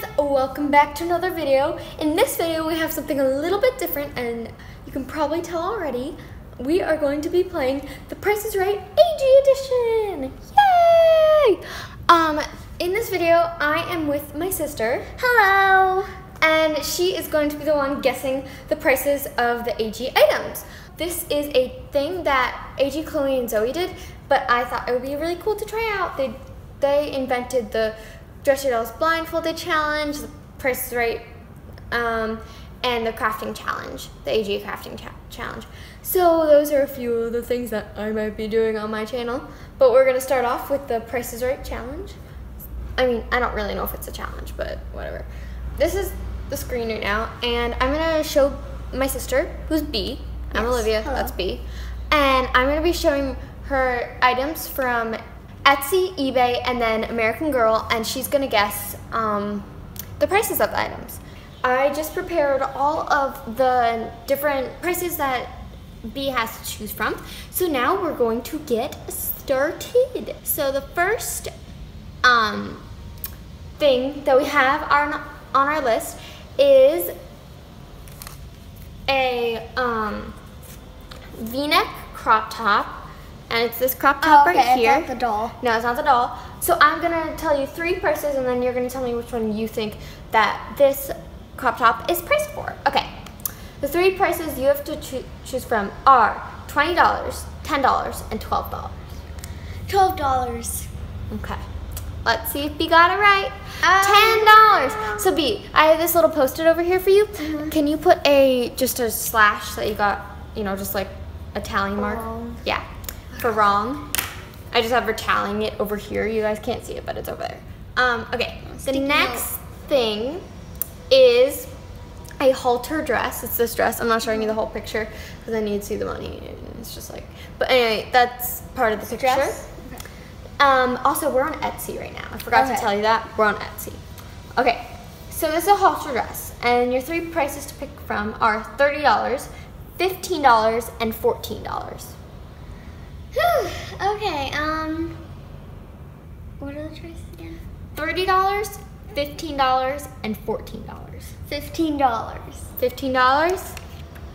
guys, welcome back to another video. In this video, we have something a little bit different and you can probably tell already. We are going to be playing The Price is Right AG Edition. Yay! Um, in this video, I am with my sister. Hello! And she is going to be the one guessing the prices of the AG items. This is a thing that AG Chloe and Zoe did, but I thought it would be really cool to try out. They they invented the Dress Your Dolls Blindfolded Challenge, the Price is Right, um, and the Crafting Challenge, the AG Crafting cha Challenge. So those are a few of the things that I might be doing on my channel. But we're gonna start off with the Price is Right Challenge. I mean, I don't really know if it's a challenge, but whatever. This is the screen right now, and I'm gonna show my sister, who's B. I'm Yes, Olivia, hello. that's B. And I'm gonna be showing her items from Etsy, eBay, and then American Girl, and she's gonna guess um, the prices of the items. I just prepared all of the different prices that B has to choose from. So now we're going to get started. So the first um, thing that we have on, on our list is a um, v-neck crop top and it's this crop top Oh, okay, right here thought the doll. no it's not the doll so i'm gonna tell you three prices and then you're gonna tell me which one you think that this crop top is priced for okay the three prices you have to choo- choose from are $20 $10 and $12 Twelve dollars. Okay. Let's see if B got it right. Ten dollars. So B, I have this little post-it over here for you. Mm-hmm. Can you put a just a slash that you got, you know, just like a tally mark? Wrong. Yeah. For wrong. I just have her tallying it over here. You guys can't see it, but it's over there. Um, okay. The next thing is a halter dress. It's this dress. I'm not showing you the whole picture because I need to see the money. And it's just like, but anyway, that's part of the picture. Dress? Um, also, we're on Etsy right now. I forgot to tell you that. We're on Etsy. Okay, so this is a halter dress, and your three prices to pick from are $30, $15, and $14. Whew. Okay. Um. What are the choices again? $30, $15, and $14. Fifteen dollars. $15?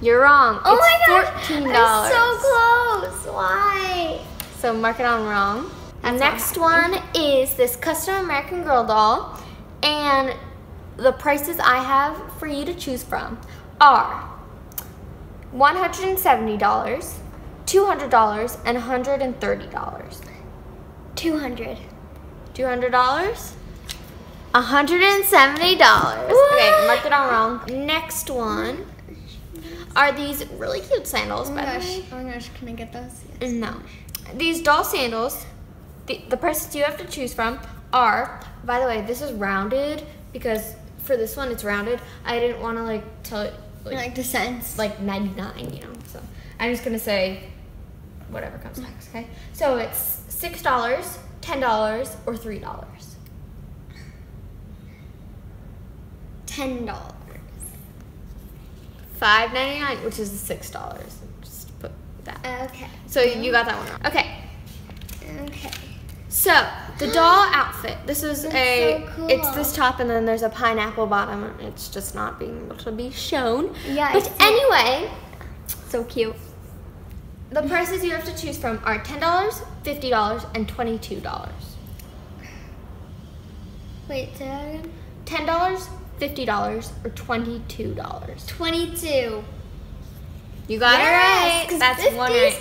You're wrong. Oh it's my gosh! $14. I'm so close. Why? So mark it on wrong. That's Next one is this custom American Girl doll, and the prices I have for you to choose from are one hundred and seventy dollars, two hundred dollars, and one hundred and thirty dollars. Two hundred. Two hundred dollars. hundred and seventy dollars. Okay, marked it on wrong. Next one are these really cute sandals. Oh by the gosh. way. Oh my gosh. Can I get those? Yes. No. These doll sandals, the, the prices you have to choose from are, by the way, this is rounded because for this one it's rounded. I didn't want to like tell it like, Like the cents. like 99, you know. So I'm just going to say whatever comes next, okay? So it's $6, $10, or $3. ten dollars. $5.99, which is the $6. Just put that. Okay. So you got that one wrong. Okay. Okay. So the doll outfit. This is That's a. so cool. It's this top, and then there's a pineapple bottom. It's just not being able to be shown. Yeah, But anyway, So cute. The prices you have to choose from are ten dollars, fifty dollars, and twenty-two dollars. Wait. Say that again. Ten dollars, fifty dollars, or twenty-two dollars. Twenty-two. You got Yes, it right. That's one right.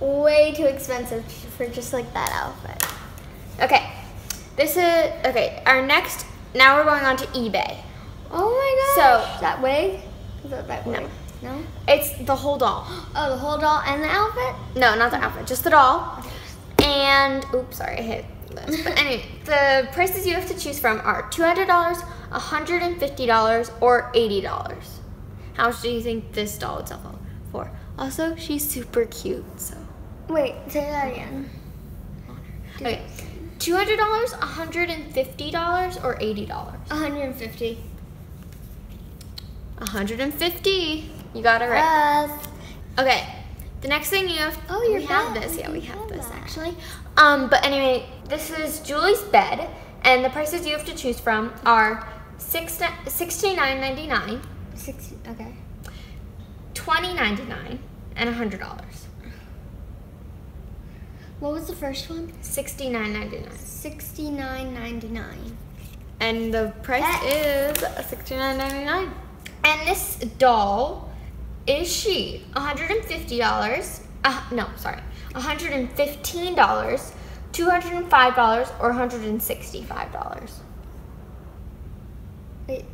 Way too expensive for just like that outfit. Okay. This is okay. Our next. Now we're going on to eBay. Oh my So- gosh. that wig? Is that that wig? No. It's the whole doll. Oh, the whole doll and the outfit? No, not the oh. outfit, just the doll. And oops, sorry, I hit this. But anyway, the prices you have to choose from are two hundred dollars, hundred and fifty dollars, or eighty dollars. How much do you think this doll would sell for? Also, she's super cute. So, Wait, say that again. okay, two hundred dollars, hundred and fifty dollars, or eighty dollars. 150. Hundred. You got it right. Yes. Okay. The next thing you have. Oh, you have this. Yeah, we have this that. actually. Um, but anyway, this is Julie's bed, And the prices you have to choose from are six $69.99, Six. Okay. $20.99, and $100. What was the first one? $69.99. Sixty nine ninety nine. And the price Eh. is $69.99. And this doll is she $150? Uh, no, sorry. $115, $205, or $165? Wait.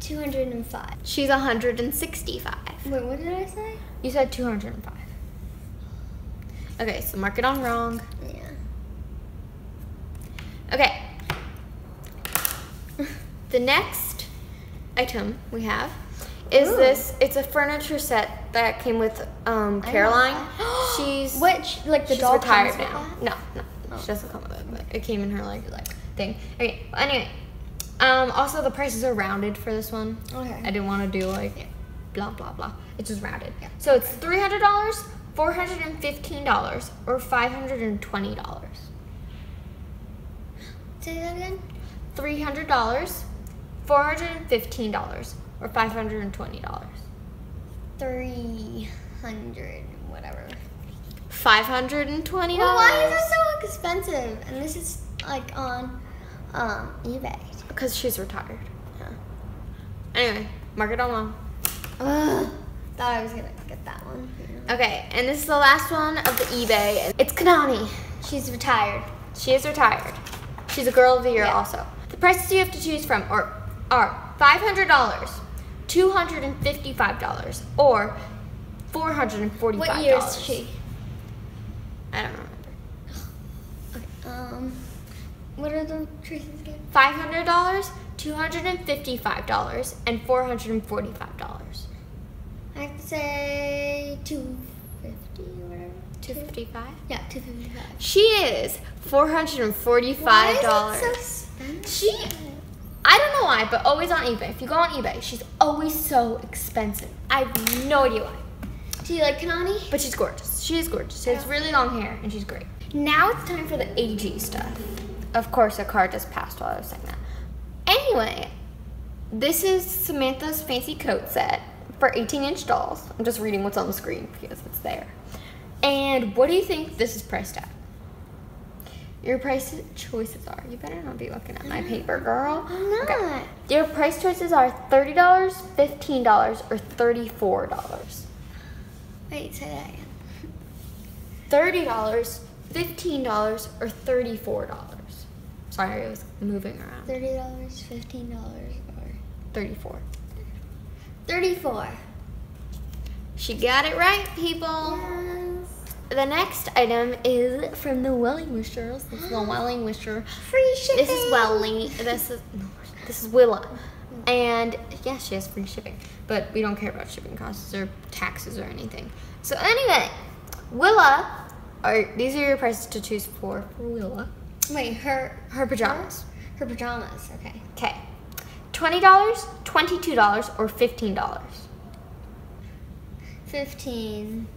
Two hundred and five. She's 165. Wait, what did I say? You said 205. Okay, so mark it on wrong. Yeah. Okay. The next item we have is Ooh. this. It's a furniture set that came with um, Caroline. She's Which like the she's doll retired comes with now. that? No, no, Oh. she doesn't come with it. But it came in her like like thing. Okay. well, Anyway, um, also the prices are rounded for this one. Okay. I didn't want to do like blah blah blah. It's just rounded. Yeah. So it's three hundred dollars, four hundred and fifteen dollars, or five hundred and twenty dollars. Say that again. three hundred dollars, four hundred and fifteen dollars, or five hundred and twenty dollars. Three hundred whatever. Five hundred and twenty Well, dollars. why is it so expensive? And this is like on um eBay. Because she's retired. Yeah. Anyway, mark it on wrong. Ugh. Thought I was gonna get that one. Okay, and this is the last one of the eBay. It's Kanani. She's retired. She is retired. She's a girl of the year Yeah. also. The prices you have to choose from are, are five hundred dollars, two hundred and fifty-five dollars, or $445. What year is she? I don't remember. Okay. Um, what are the choices again? Five hundred dollars, two hundred and fifty-five dollars, and four hundred and forty-five dollars. I have to say two fifty or whatever. Two fifty-five. Yeah, two fifty five. She is four hundred and forty-five dollars. Why is it so expensive? She, I don't know why, but always on eBay. If you go on eBay, she's always so expensive. I have no idea why, Do you like Kanani? but she's gorgeous. She is gorgeous. She has really long hair, and she's great. Now it's time for the AG stuff. Of course, a car just passed while I was saying that. Anyway, this is Samantha's fancy coat set for 18 inch dolls. I'm just reading what's on the screen because it's there. And what do you think this is priced at? Your price choices are. You better not be looking at my paper, girl. I'm not. Your price choices are $30, $15, or $34. Wait, say that again. $30, $15, or $34. Sorry, I was moving around. Thirty dollars, fifteen dollars, or 34. thirty-four. She got it right, people. Yes. The next item is from the WellieWishers. This is the WellieWisher. Free shipping. This is Wellie. This is this is Willa. And yeah, she has free shipping, but we don't care about shipping costs or taxes or anything. So anyway, Willa, are these are your prices to choose for for Willa? Wait, her Her pajamas. her pajamas. Okay. Okay, twenty dollars, twenty-two dollars, or fifteen dollars. Fifteen.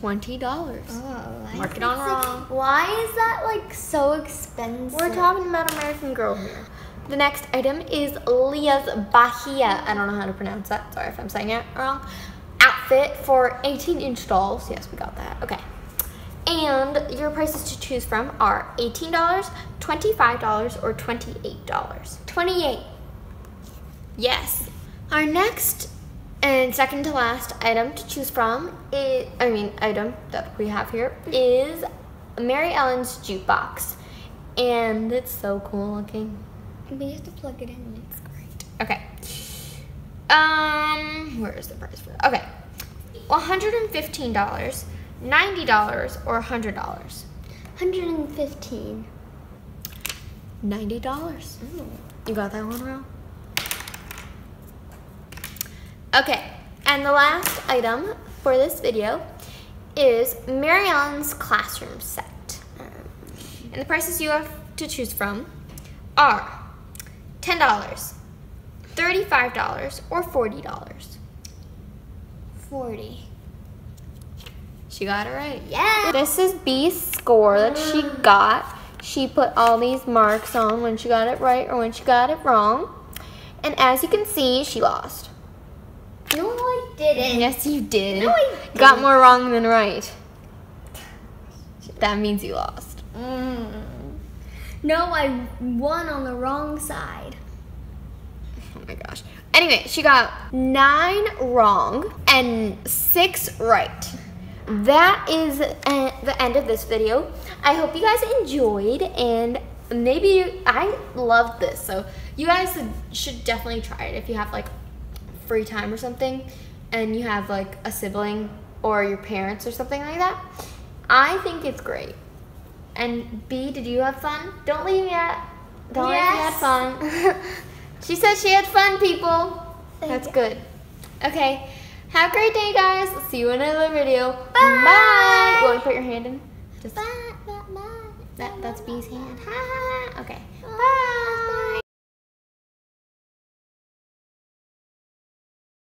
Twenty dollars. Oh, I Mark it on wrong. Why is that like so expensive? We're talking about American Girl here. The next item is Lea's Bahia. I don't know how to pronounce that. Sorry if I'm saying it wrong. Outfit for 18 inch dolls. Yes, we got that. Okay. And your prices to choose from are $18, $25, or $28. Twenty-eight. Yes. Our next and second to last item to choose from is, I mean, item that we have here is Maryellen's jukebox. And it's so cool looking. You have to plug it in. It's great. Okay. Um, where is the price for that? Okay. $115, $90, or $100? Hundred and fifteen. $90. Oh. You got that one wrong? Okay, and the last item for this video is Maryellen's classroom set. Um, and the prices you have to choose from are $10, $35, or $40. Forty. She got it right. Yeah. This is B's score that she got. she put all these marks on when she got it right or when she got it wrong. And as you can see, she lost. Didn't. Yes, you did. No, I Got didn't. more wrong than right. That means you lost. Mm. No, I won on the wrong side. Oh my gosh. Anyway, she got nine wrong and six right. That is uh, the end of this video. I hope you guys enjoyed and maybe you, I loved this. So you guys should definitely try it if you have like free time or something and you have like a sibling or your parents or something like that. I think it's great. And B, did you have fun? Don't leave yet. Don't leave me had fun. she said she had fun, people. Thank That's you. good. Okay. Have a great day, guys. See you in another video. Bye. Bye. You want to put your hand in? Just Bye, bye, bye. that. That's B's hand. Ha ha ha. Okay.